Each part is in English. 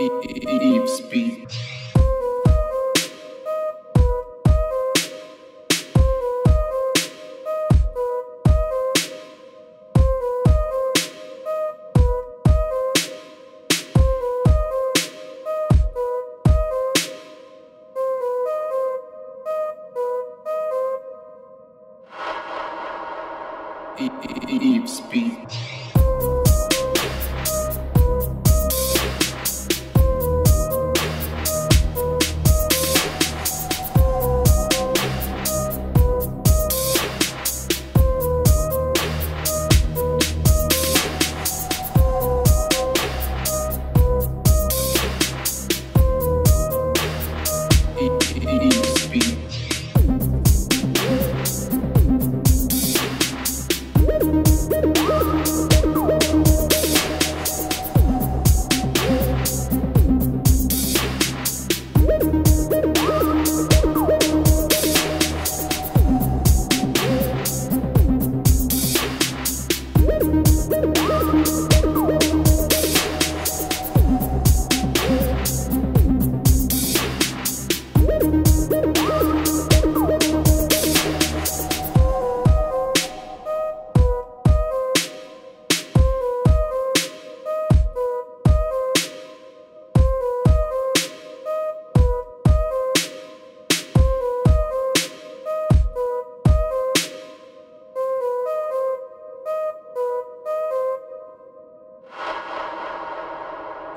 Eve's beat. Eve's beat.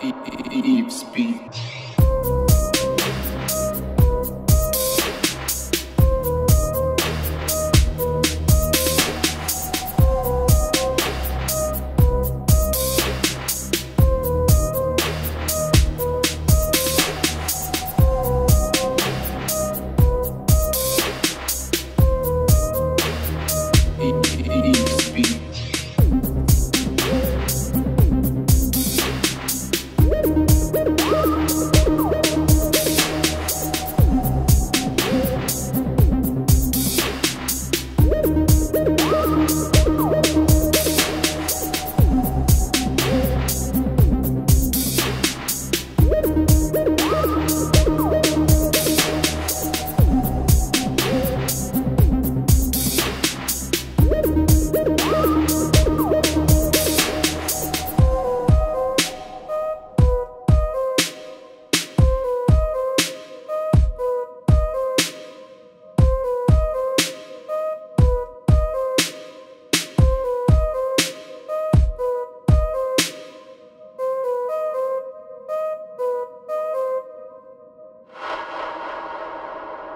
Deep speed.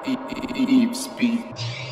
Deep speed.